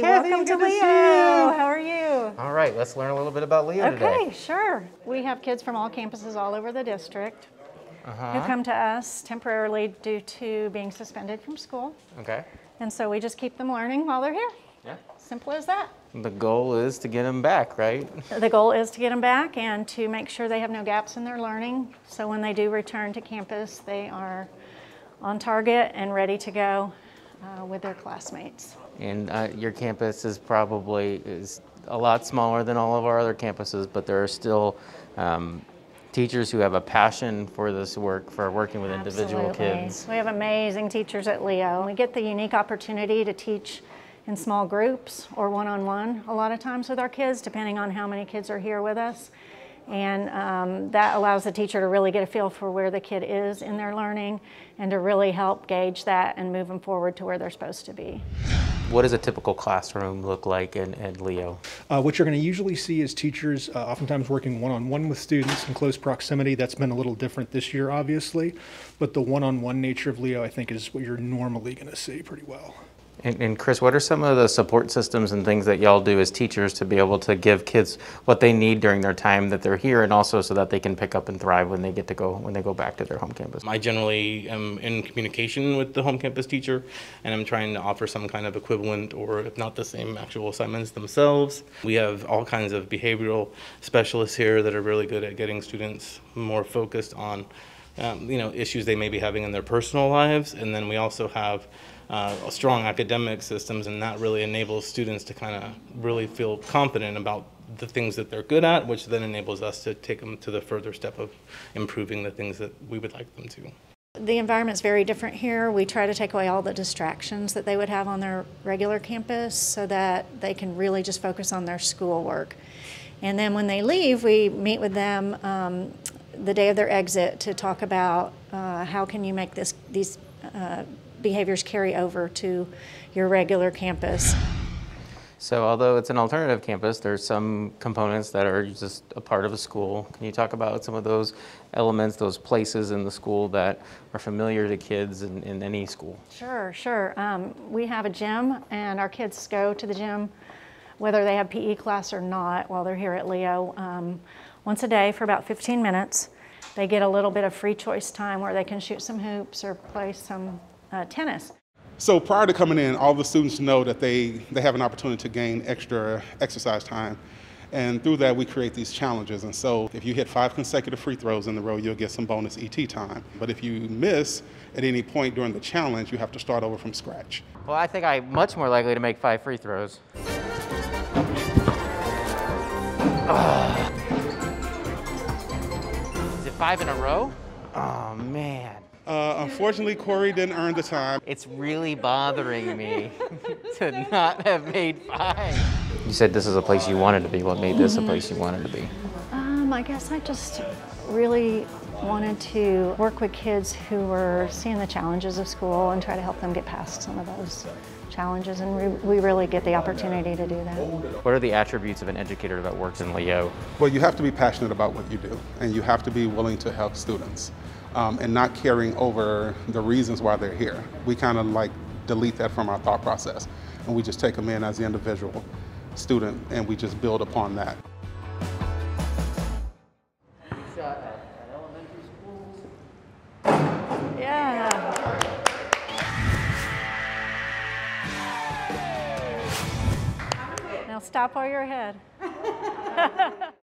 Hey, Hey, Kathy, welcome to good to Leo. How are you? All right, let's learn a little bit about Leo Okay, today. sure. We have kids from all campuses all over the district who Uh-huh. come to us temporarily due to being suspended from school. Okay. And so we just keep them learning while they're here. Yeah. Simple as that. The goal is to get them back, right? The goal is to get them back and to make sure they have no gaps in their learning. So when they do return to campus, they are on target and ready to go uh, with their classmates. And uh, your campus is probably is a lot smaller than all of our other campuses, but there are still um, teachers who have a passion for this work, for working with individual kids. We have amazing teachers at Leo. We get the unique opportunity to teach in small groups or one-on-one a lot of times with our kids, depending on how many kids are here with us. And um, that allows the teacher to really get a feel for where the kid is in their learning and to really help gauge that and move them forward to where they're supposed to be. What does a typical classroom look like in, at Leo? Uh, what you're going to usually see is teachers uh, oftentimes working one on one with students in close proximity. That's been a little different this year, obviously, but the one on one nature of Leo, I think, is what you're normally going to see pretty well. And, and Chris, what are some of the support systems and things that y'all do as teachers to be able to give kids what they need during their time that they're here, and also so that they can pick up and thrive when they get to go when they go back to their home campus? I generally am in communication with the home campus teacher, and I'm trying to offer some kind of equivalent or, if not the same, actual assignments themselves. We have all kinds of behavioral specialists here that are really good at getting students more focused on, um, you know, issues they may be having in their personal lives, and then we also have uh, strong academic systems, and that really enables students to kind of really feel confident about the things that they're good at, which then enables us to take them to the further step of improving the things that we would like them to. The environment's very different here. We try to take away all the distractions that they would have on their regular campus so that they can really just focus on their schoolwork. And then when they leave, we meet with them um, the day of their exit to talk about uh, how can you make this these uh, behaviors carry over to your regular campus. So, although it's an alternative campus, there's some components that are just a part of a school. Can you talk about some of those elements, those places in the school that are familiar to kids in, in any school? Sure, sure. Um, we have a gym, and our kids go to the gym whether they have PE class or not while they're here at Leo. Um, once a day for about 15 minutes. They get a little bit of free choice time where they can shoot some hoops or play some uh, tennis. So prior to coming in, all the students know that they, they have an opportunity to gain extra exercise time. And through that, we create these challenges. And so if you hit five consecutive free throws in a row, you'll get some bonus ET time. But if you miss at any point during the challenge, you have to start over from scratch. Well, I think I'm much more likely to make five free throws. Ah. Is it five in a row? Oh, man. Uh, unfortunately, Corey didn't earn the time. It's really bothering me to not have made five. You said this is a place you wanted to be. What made this a place you wanted to be? Um, I guess I just really wanted to work with kids who were seeing the challenges of school and try to help them get past some of those challenges. And we, we really get the opportunity to do that. What are the attributes of an educator that works in Leo? Well, you have to be passionate about what you do, and you have to be willing to help students um, and not caring over the reasons why they're here. We kind of like delete that from our thought process, and we just take them in as the individual student, and we just build upon that. Yeah. Now stop while you're ahead.